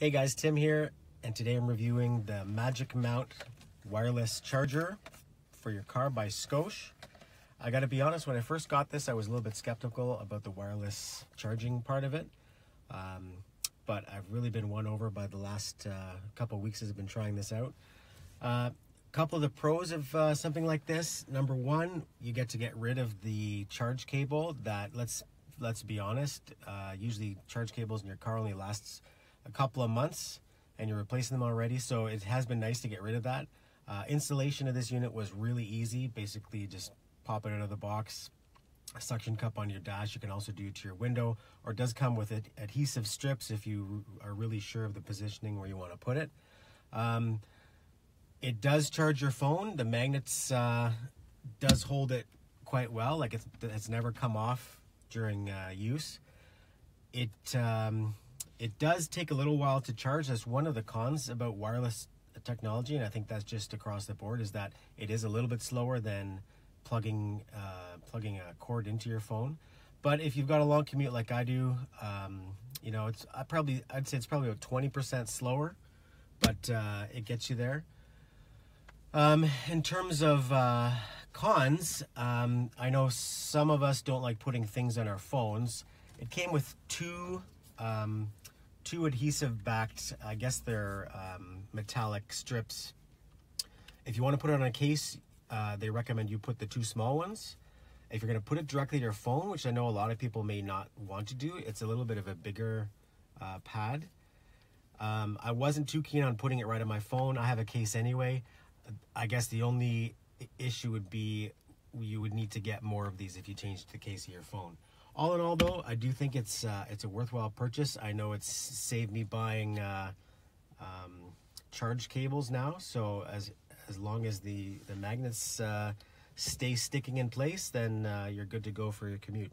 Hey guys, Tim here, and today I'm reviewing the Magic Mount wireless charger for your car by Scosche. I gotta be honest, when I first got this, I was a little bit skeptical about the wireless charging part of it. Um, but I've really been won over by the last uh, couple weeks as I've been trying this out. A uh, couple of the pros of uh, something like this. Number one, you get to get rid of the charge cable that, let's let's be honest, uh, usually charge cables in your car only lasts a couple of months and you're replacing them already. So it has been nice to get rid of that. Uh, installation of this unit was really easy. Basically, just pop it out of the box, a suction cup on your dash. You can also do it to your window, or it does come with ad adhesive strips if you are really sure of the positioning where you want to put it. Um, it does charge your phone. The magnets uh, does hold it quite well. Like it's, it's never come off during uh, use. It um, it does take a little while to charge. That's one of the cons about wireless technology, and I think that's just across the board, is that it is a little bit slower than plugging uh, plugging a cord into your phone. But if you've got a long commute like I do, um, you know, it's I probably I'd say it's probably about twenty percent slower, but uh, it gets you there. Um, in terms of uh, cons, um, I know some of us don't like putting things on our phones. It came with two um, two adhesive backed, I guess they're um, metallic strips. If you want to put it on a case, uh, they recommend you put the two small ones. If you're going to put it directly to your phone, which I know a lot of people may not want to do, it's a little bit of a bigger uh, pad. Um, I wasn't too keen on putting it right on my phone. I have a case anyway. I guess the only issue would be you would need to get more of these if you change the case of your phone all in all, though, I do think it's uh, it's a worthwhile purchase. I know it's saved me buying uh, um, charge cables now. So as as long as the the magnets uh, stay sticking in place, then uh, you're good to go for your commute.